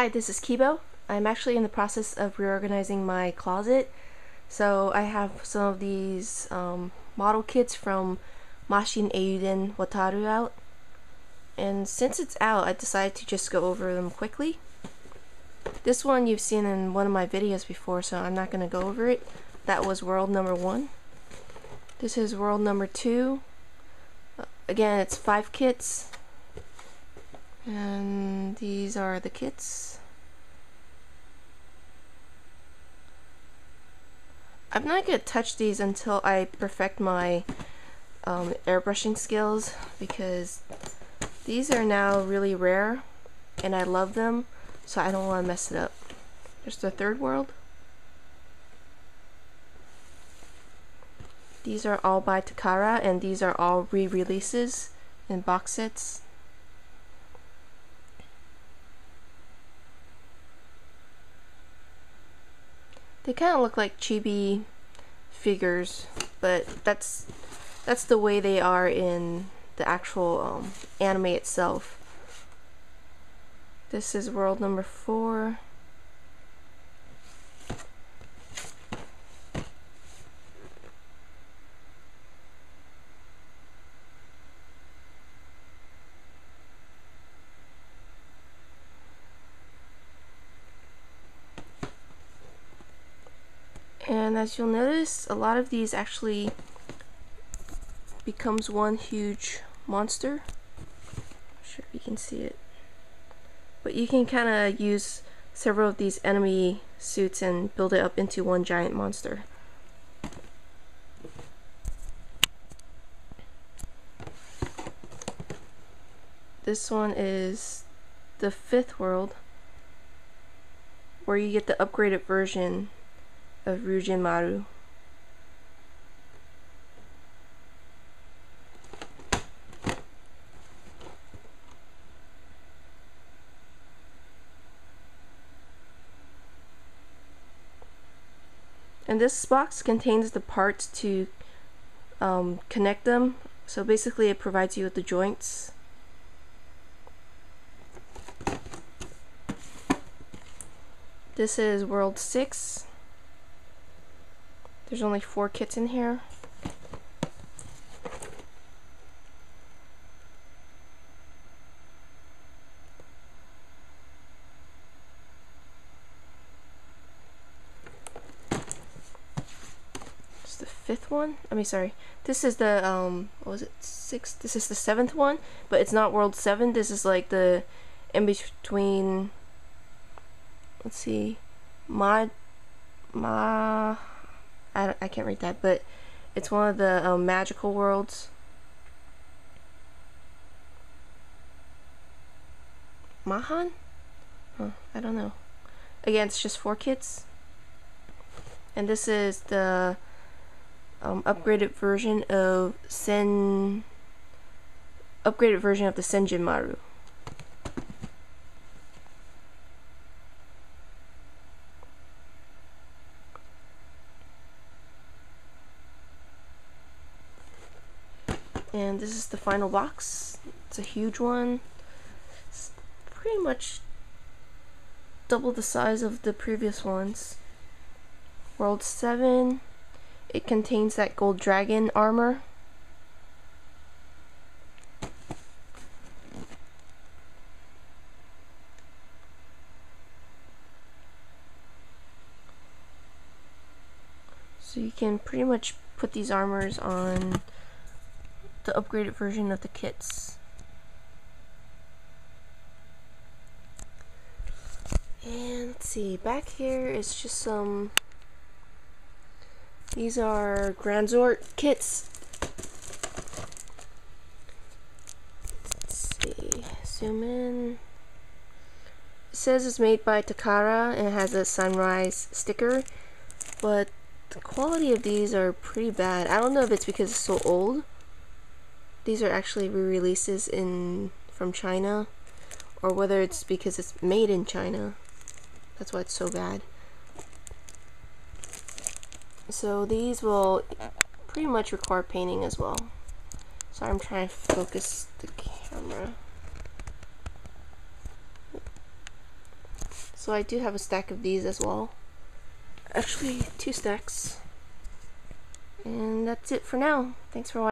Hi, this is Kibo. I'm actually in the process of reorganizing my closet. So I have some of these um, model kits from Mashin Eiyuuden Wataru out. And since it's out, I decided to just go over them quickly. This one you've seen in one of my videos before, so I'm not going to go over it. That was world number one. This is world number two. Uh, again, it's five kits. And these are the kits. I'm not going to touch these until I perfect my um, airbrushing skills because these are now really rare and I love them so I don't want to mess it up. There's the third world. These are all by Takara and these are all re-releases in box sets. They kind of look like chibi figures, but that's that's the way they are in the actual um, anime itself. This is world number four. And as you'll notice, a lot of these actually becomes one huge monster. I'm sure you can see it. But you can kind of use several of these enemy suits and build it up into one giant monster. This one is the fifth world where you get the upgraded version of Ryujin Maru. And this box contains the parts to um, connect them. So basically it provides you with the joints. This is World 6. There's only four kits in here. It's the fifth one. I mean, sorry. This is the, um, what was it, sixth? This is the seventh one, but it's not World 7. This is like the in between, let's see, my, ma, I, I can't read that, but it's one of the um, magical worlds. Mahan? Huh, I don't know. Again, it's just four kits. And this is the um, upgraded version of Sen... Upgraded version of the Senjin Maru. And this is the final box. It's a huge one. It's pretty much double the size of the previous ones. World 7 it contains that gold dragon armor. So you can pretty much put these armors on the upgraded version of the kits. And let's see, back here is just some, these are Granzort kits. Let's see, zoom in. It says it's made by Takara and has a sunrise sticker, but the quality of these are pretty bad. I don't know if it's because it's so old these are actually re-releases in from China or whether it's because it's made in China that's why it's so bad so these will pretty much require painting as well so I'm trying to focus the camera So I do have a stack of these as well. Actually, two stacks. And that's it for now. Thanks for watching.